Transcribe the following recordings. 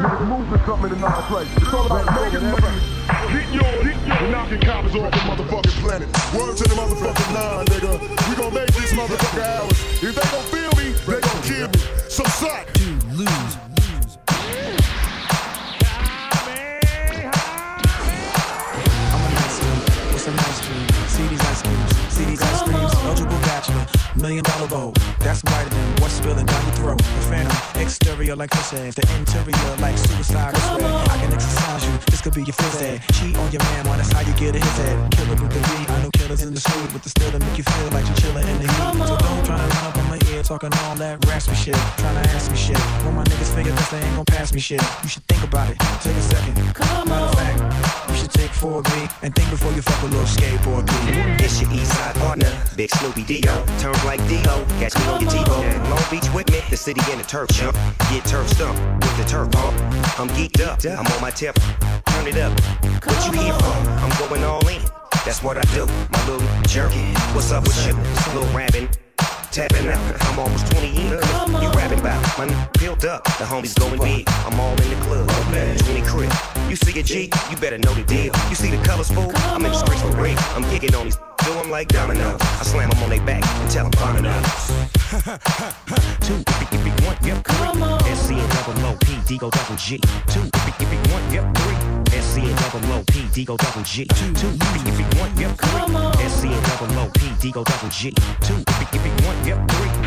Niggas moving something in place. It's all about making money. Get yours. Knocking coppers off the motherfucking planet. Word to the motherfucking nigga. We gon' make. If they feel me, they gon' kill me. So suck. Lose. See these ice creams, see these ice creams. Eligible bachelor, million dollar. That's brighter what's spilling down your throat. The phantom, exterior like eggs, the interior like suicide. I can exercise you. This could be your phys ed. Cheat on your man, why that's how you get a his head. Killer with the weed. I know killers in the street with the still to make you feel like you're chilling in the heat. So don't try to run up on my ear talking all that raspy shit. Trying to ask me shit. When my niggas figure this, they ain't gon' pass me shit. You should think about it. Take a second. Matter of fact, take 4B and think before you fuck a little skateboard B. It's your east side partner, Big Snoopy Dio. Turn like Dio, catch me on your TiVo. Long Beach with me, the city in the turf jump. Get turf stump with the turf pump. I'm geeked up, I'm on my tip. Turn it up. What you here for? I'm going all in. That's what I do, my little jerk. What's up with you, little rabbit? Tapping out, I'm almost 20 years. You rapping about my n- up. The homies going big. I'm all in the club. 20 crib. You see a G, you better know the deal. You see the colors, fool? I'm in the streets for real. I'm kicking on these. Do them like dominoes. I slam them on their back and tell them bomb Two, if you, want, yep, three. SC and double O, P, D go double G. Two, if you, want, yep, three. SC and double O, P, D go double G. Two, two, if you, want, yep, three. SC and double O, P, D go double G. Two, if you want, yep, three.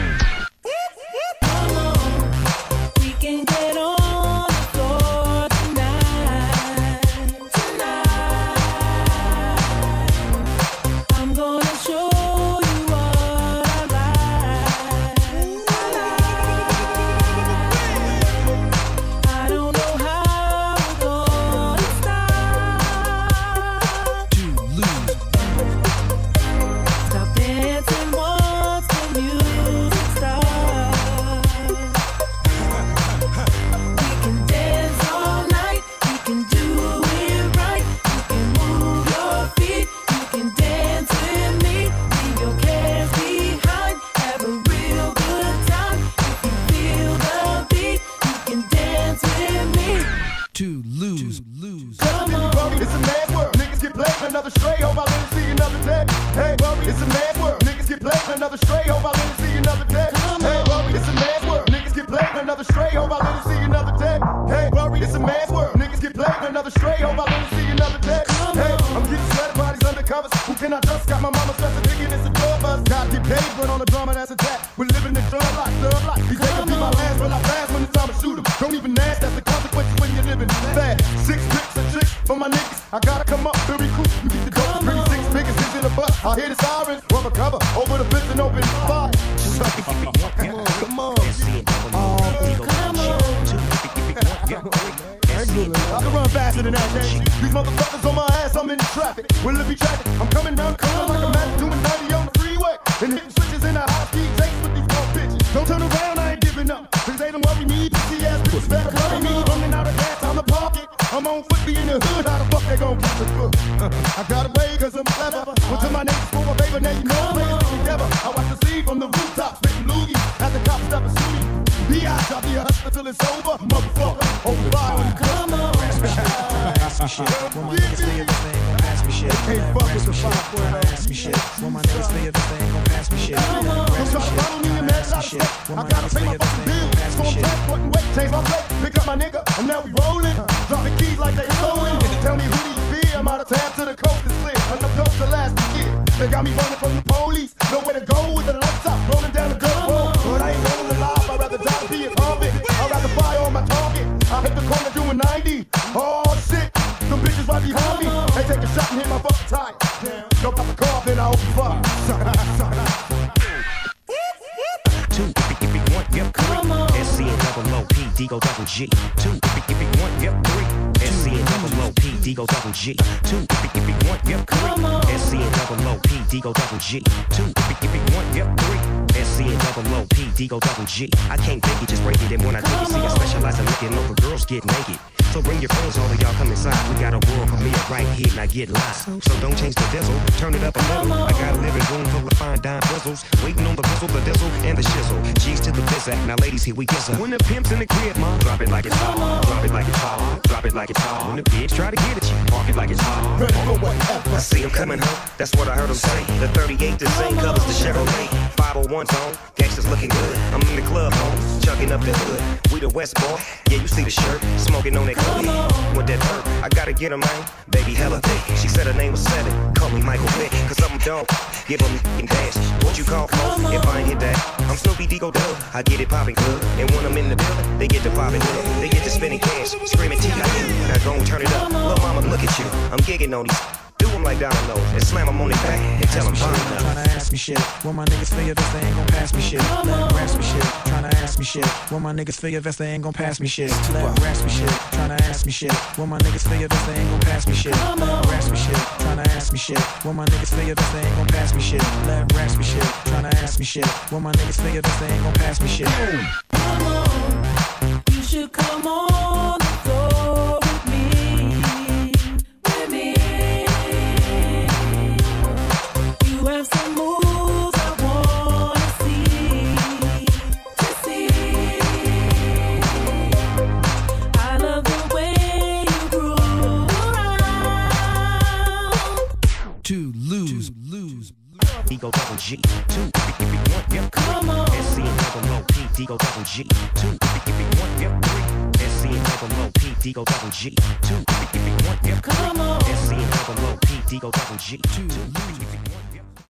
To lose. lose. Come on. It's a mad world. Niggas get played another stray. Hope I live to see another day. Hey, it's a mad world. Niggas get played another stray. I hear the sirens, rubber cover over the fence and open fire. Come on, SC and double O, P, D go double G. Two, if you, if you want, yep, three. SC and I can run faster than that, man. These motherfuckers on my ass, I'm in traffic. Will it be traffic? I'm coming round the corner like a man doing 90 on pocket. I'm on foot, be in the hood, how the fuck they gon' get the book? I got away cause I'm clever. Went to my neighbors for my baby, now you know together. I watch the sea from the rooftop, spitting loogies. At the cops step and sue me. B.I. drop the hustler till it's over, motherfucker. Over fire when you come. Ask me shit. When my niggas this, they gon' pass me shit. Can't fuck with the Shit. five Ask me shit. When my niggas this, they gon' pass me shit. Don't try to follow me and Ask me shit. I gotta pay my fucking bills. Gon' pass So me I'm shit. transporting weight, change my plate, pick up my nigga, and now we rolling. Drop the keys like they stolen. Tell me who do you fear? I'm out of town to the coast is clear. Enough dope to last a year. They got me running from the police. Nowhere to go with the lights up, rolling down the dirt road. But I ain't rolling alive. I'd rather die be a convict. I'd rather fire on my target. I hit the corner doing 90. Oh shit, some bitches right behind me. They take a shot and hit my fucking tire. Jump out the car, then I open fire. O, P, D go double G. Two, if you, want, yep, three. SC and double O, P, D go double G. Two, if you, want, yep, three. SC and double O, P, D go double G. Two, if you, want, yep, three. SC and double O, P, D go double G. I can't fake it, just break it. And when I take it, see, I specialize in looking over girls get naked. So bring your friends, all of y'all come inside. We got a world premiere right here, now get live. So don't change the diesel, turn it up a little. I got a living room full of fine dime bristles. Waiting on the whistle, the diesel, and the shizzle. G's to the bizac, now ladies, here we kiss 'em. When the pimp's in the crib, mom, drop it like it's hot. Drop it like it's hot. Drop it like it's hot. When the bitch try to get at you, park it like it's hot. Ready for whatever. I see him coming home, that's what I heard him say. The 38, the same colors, the Chevrolet. 501 zone, gangsters looking good. I'm in the club, home, chucking up the hood. We the West boy, yeah, you see the shirt. Smoking on that cookie with that perk. I gotta get her, man. Baby, hella thick. She said her name was Seven. Call me Michael Vick, cause I'm a dog. Give them and dash. What you call for if I ain't hit that? I'm Snoopy Digo Dub. I get it popping good. And when I'm in the building, they get to popping good. They get to spending cash, screaming T.I.U. Now go and turn it up. Little mama, look at you. I'm gigging on these. Do them like dominoes and slam them on their back and tell them fine enough. Tryna ask me shit. When my niggas feel your vest, they ain't gon' pass me shit. Let 'em grasp me shit. Tryna ask me shit. When my niggas feel your vest, they ain't gon' pass me shit. Let 'em grasp me shit. Tryna ask me shit. When my niggas feel your vest, they ain't gon' pass me shit. Let 'em grasp me shit. Tryna ask me shit. When my niggas feel your vest, they ain't gon' pass me shit. Let 'em grasp me shit. Tryna ask me shit. When my niggas feel your vest, they ain't gon' pass me shit. Come on, you should come on G. Two, if you want, yep, Come on. SC double O P, Digo double G. Two, if you want, yep, three. SC double O P, Digo double G. Two, if you want, yep, Come on. SC double O P, Digo double G. Two,